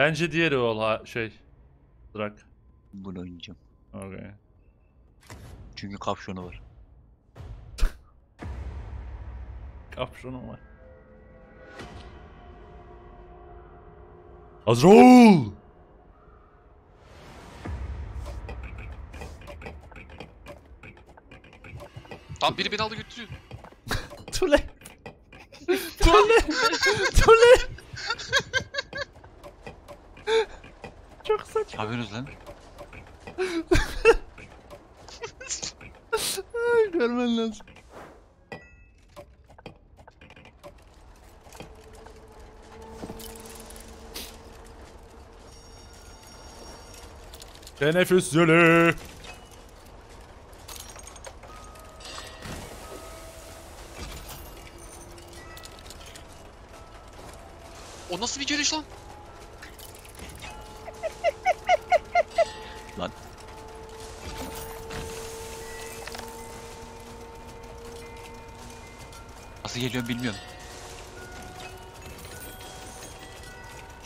Bence diğeri ol ha şey. Drak. Bunu oynayacağım. Okay. Çünkü kapşonu var. Kapşonum var. Hazır ol! Tam biri beni aldı götürüyor. Tule! Tule! Çok saçma. Ne yapıyorsunuz lan? Görmen lazım. Teneffüs zülü. O nasıl bir geliş? Lan. Nasıl geliyorum bilmiyorum.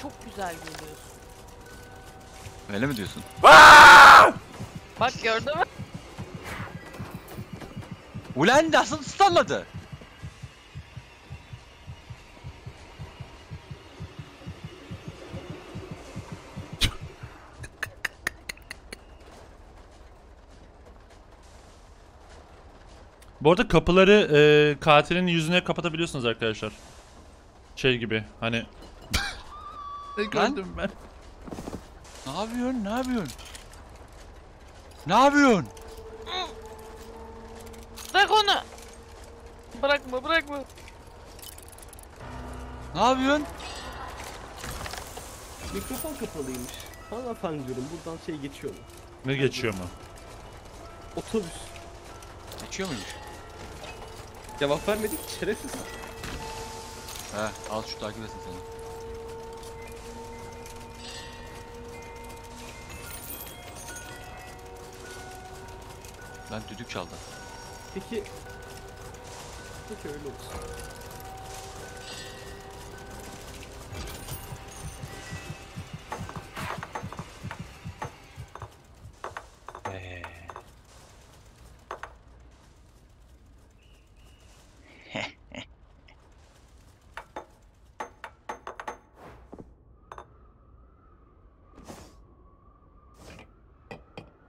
Çok güzel geliyorsun. Öyle mi diyorsun? Bak gördün mü? Ulan nasıl stunladı? Bu arada kapıları e, katilin yüzüne kapatabiliyorsunuz arkadaşlar. Şey gibi hani. ne gördüm ben? Ne yapıyorsun? Ne yapıyorsun? Ne yapıyorsun? Bırak onu. Bırakma bırakma. Ne yapıyorsun? Mikrofon kapalıymış. Hanımefendi diyorum buradan şey geçiyor mu? Ne geçiyor mu? Otobüs. Geçiyor muymuş? Cevap vermedik şerefsiz. He al şu takip etsin seni. Lan düdük çaldı. Peki... Peki öyle olsun.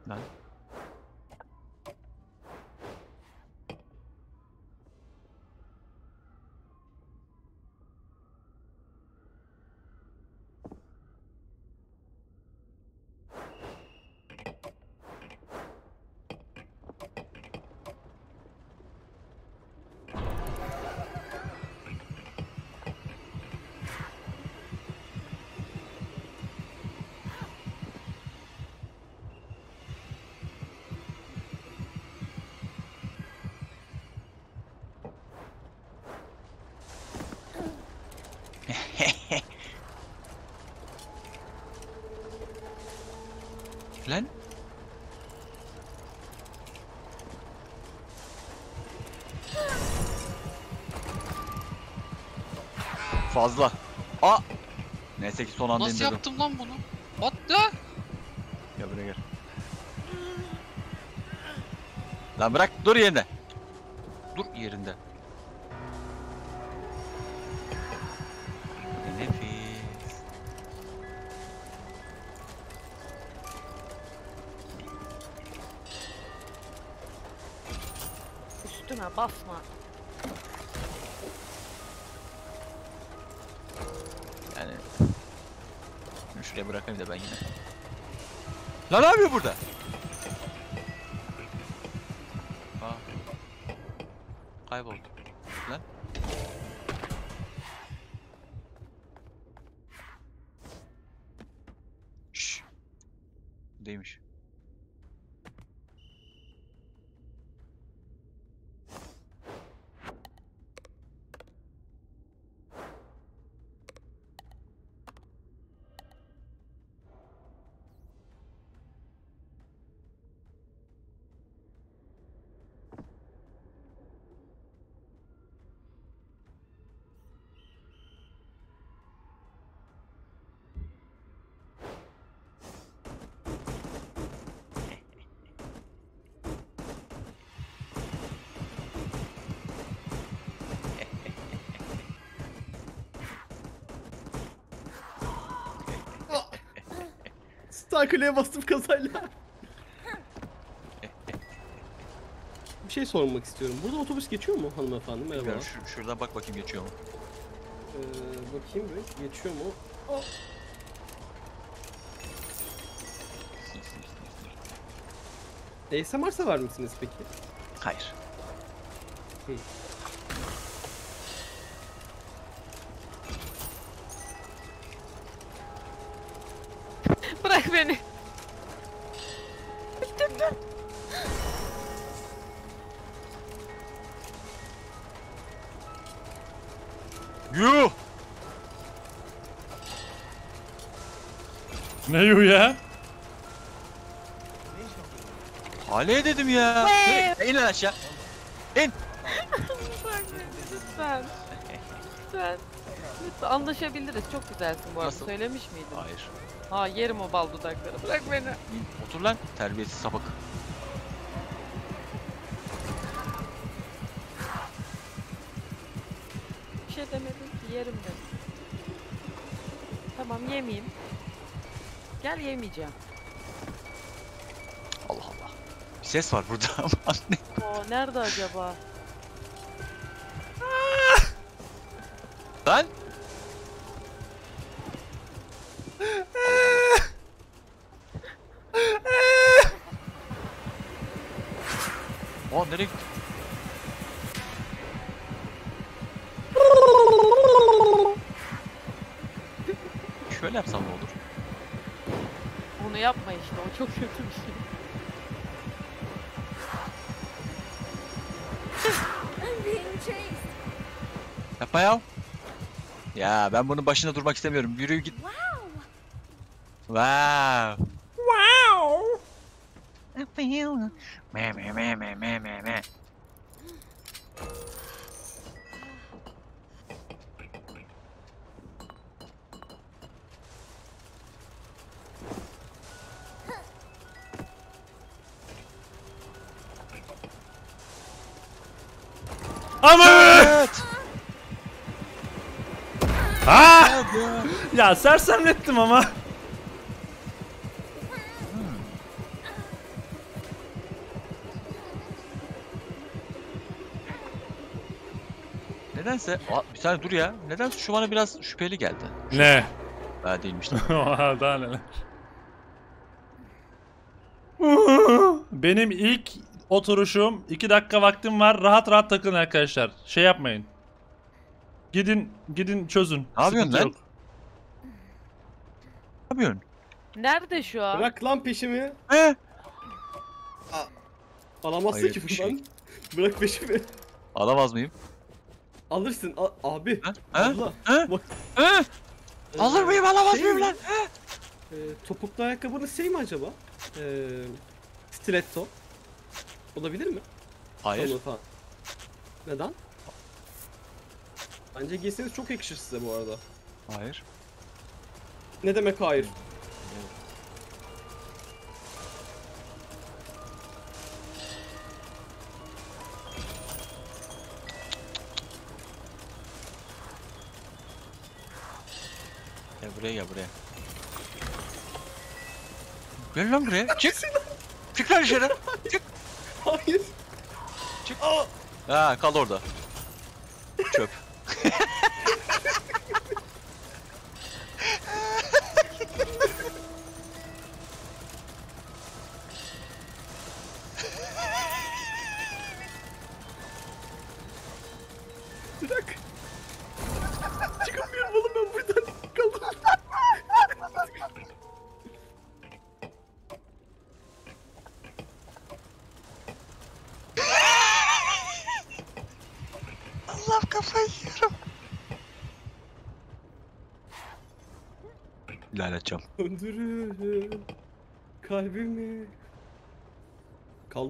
Lan. Lan. Fazla. A. Neyse ki son anda Nasıl indirdim. yaptım lan bunu? What the? Gel buraya gel. Lan bırak dur yerinde. Dur yerinde. Nefis. Üstüme basma. Yani şuraya bırakayım da ben yine. Lan ne yapıyor burada? Aa. Kayboldu. Hatta kuleye bastım kazayla. Bir şey sormak istiyorum. Burada otobüs geçiyor mu hanımefendi? Bilmiyorum, şu, şuradan bak bakayım geçiyor mu? Ee, bakayım bir. Geçiyor mu? ASMR sever misiniz peki? Hayır. Bırak beni. Dur dur. Yuh! Ne yu ya? Hale dedim ya. Hey! İn lan aşağı. Beni lütfen. Lütfen. Lütfen anlaşabiliriz. Çok güzelsin bu arada. Nasıl? Söylemiş miydin? Hayır. Ha yerim o bal dudakları. Bırak beni. Otur lan terbiyesiz sapık. Bir şey demedim ki yerim dedim. Tamam yemeyeyim. Gel yemeyeceğim. Allah Allah. Bir ses var burada ama ne? O nerede acaba? Lan! Onu yapma işte. O çok kötü bir şey. Yapma ya. Ya ben bunun başında durmak istemiyorum. Yürü git. Wow. Wow. Wow. Me me me me me me Ama Evet. ha! Ya sersemlettim ama. Nedense Aa, bir saniye dur ya. Nedense şu bana biraz şüpheli geldi. Ne? Ha değilmiş. Daha neler. Benim ilk oturuşum 2 dakika vaktim var. Rahat rahat takılın arkadaşlar. Şey yapmayın. Gidin gidin çözün. Ne yapıyorsun Sıkıntı lan? yok. ne yapıyorsun? Nerede şu an? Bırak lan peşimi. He? Alamazsın Hayret ki bir şey. Bırak peşimi. Alamaz mıyım? Alırsın a- abi. Ha? Abla. Ha? Bak. Ha? Ee, Alır mıyım alamaz şey mıyım mi? lan? Ee, topuklu ayakkabının şey mi acaba? Ee, stiletto. Olabilir mi? Hayır. Falan. Neden? Bence giyseniz çok yakışır size bu arada. Hayır. Ne demek hayır? Gel buraya gel buraya. Gel lan buraya. Çık. Çık lan dışarı. Çık. Hayır. Çık. Aa! Ha kal orada. Çöp. Bırak. Öldürürüm kalbimi. Kal.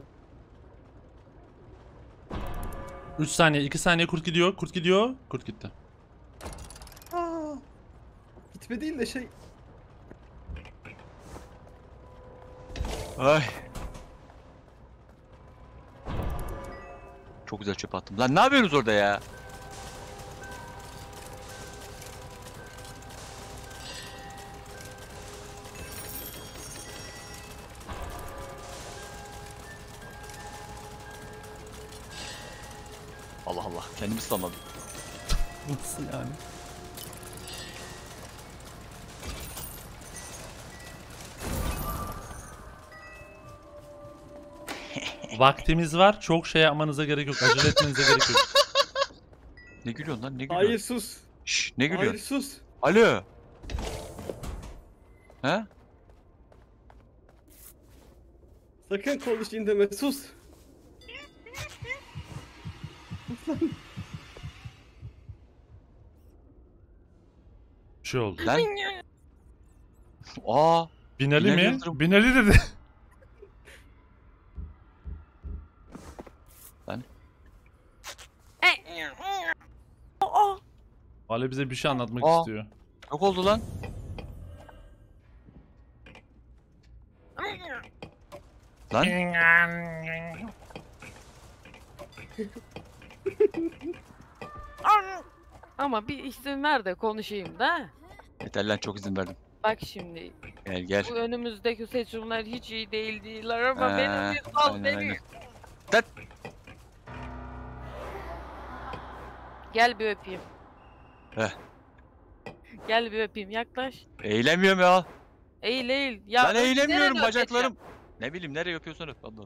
3 saniye 2 saniye kurt gidiyor. Kurt gidiyor. Kurt gitti. Aa. Gitme değil de şey. Ay. Çok güzel çöp attım. Lan ne yapıyorsunuz orada ya? Allah Allah. Kendimi stunladım. Nasıl yani? Vaktimiz var. Çok şey yapmanıza gerek yok. Acele etmenize gerek yok. Ne gülüyorsun lan? Ne gülüyorsun? Hayır sus. Şşş, ne Hayır gülüyorsun? sus. Alo. He? Sakın konuşayım deme sus. Bir şey oldu. Lan. Aa. Binali Binali mi? Yıldırım. Binali dedi. Ali bize bir şey anlatmak Aa. istiyor. Yok oldu lan. Lan. Ama bir isim ver de konuşayım da. Yeter lan çok izin verdim. Bak şimdi Gel gel. bu önümüzdeki seçimler hiç iyi değil değiller ama Ee, benim bir sal aynen, beni. aynen. Tat. Gel bir öpeyim. Heh. Gel bir öpeyim yaklaş. Eğilemiyorum ya. Eğil eğil. Ya ben nereden eğilemiyorum bacaklarım. Ne bileyim nereye öpüyorsan öp. Allah.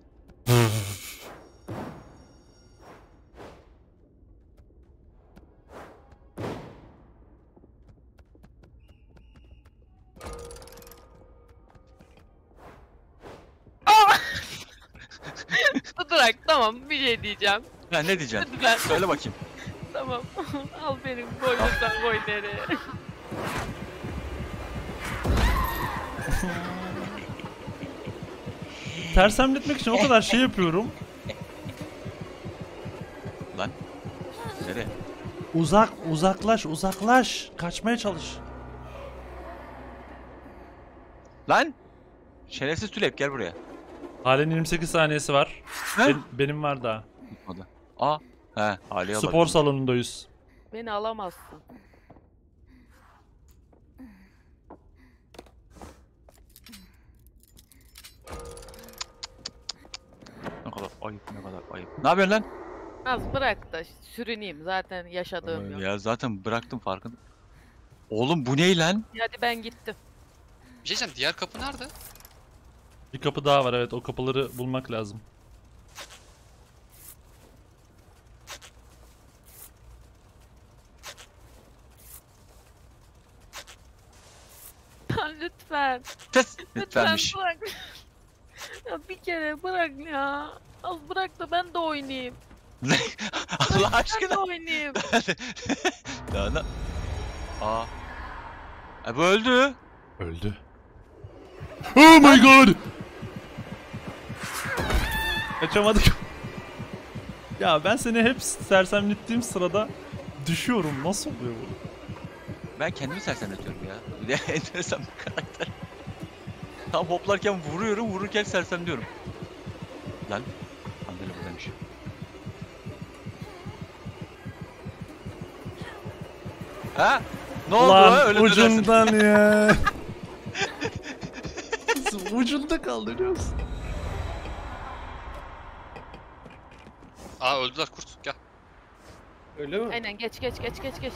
Diyeceğim. Ha ne diyeceksin? Lütfen Söyle bakayım. tamam. Al benim boynumdan boyları. Tersemletmek için o kadar şey yapıyorum. Lan. Nereye? Uzak, uzaklaş, uzaklaş. Kaçmaya çalış. Lan. Şerefsiz Tülep gel buraya. Halen 28 saniyesi var. Ben- benim var daha. Tutmadı. Aa. He. Bak. Spor salonundayız. Beni alamazsın. Ne kadar ayıp ne kadar ayıp. Ne yapıyorsun lan? Az bırak da sürüneyim zaten yaşadığım yok. Ya zaten bıraktım farkında. Oğlum bu ne lan? Hadi ben gittim. Bir şey diyeceğim diğer kapı nerede? Bir kapı daha var evet o kapıları bulmak lazım. Lütfen. Lütfen Lütfenmiş. bırak. ya bir kere bırak ya. Az bırak da ben de oynayayım. Allah Ben de aşkına. oynayayım. Daha ne? Aa. E bu öldü. Öldü. Oh my god! Kaçamadık. ya ben seni hep sersemlettiğim sırada düşüyorum. Nasıl oluyor bu? Ben kendimi sersemletiyorum ya. Bir de enteresan bir karakter. Tam hoplarken vuruyorum, vururken sersemliyorum. Lan. Andele buradaymış. Ha? Ne oldu? Ulan Öyle dönersin. ucundan ya. Ucunda kaldı biliyor musun? Aa öldüler kurt. Gel. Öyle mi? Aynen geç geç geç geç geç.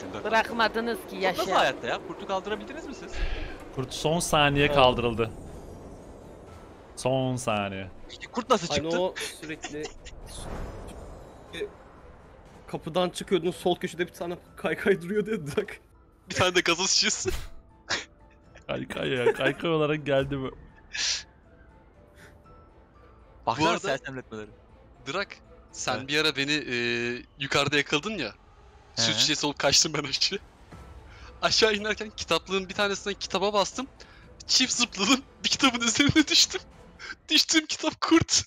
Ucunda. Bırakmadınız ki yaşa. Nasıl hayatta ya? Kurtu kaldırabildiniz mi siz? Kurt son saniye Evet. kaldırıldı. Son saniye. Peki kurt nasıl Hani çıktı? o sürekli kapıdan çıkıyordun sol köşede bir tane kaykay duruyordu ya Drak. Bir tane de gazoz şişesi. Kaykay ya. Kaykay olarak geldi bu. Baksana arada- sersemletmeleri. Drak sen Evet. bir ara beni e, yukarıda yakaladın ya. Süt şişesi olup kaçtım ben aşağı. Aşağı inerken kitaplığın bir tanesinden kitaba bastım. Çift zıpladım. Bir kitabın üzerine düştüm. Düştüğüm kitap kurt.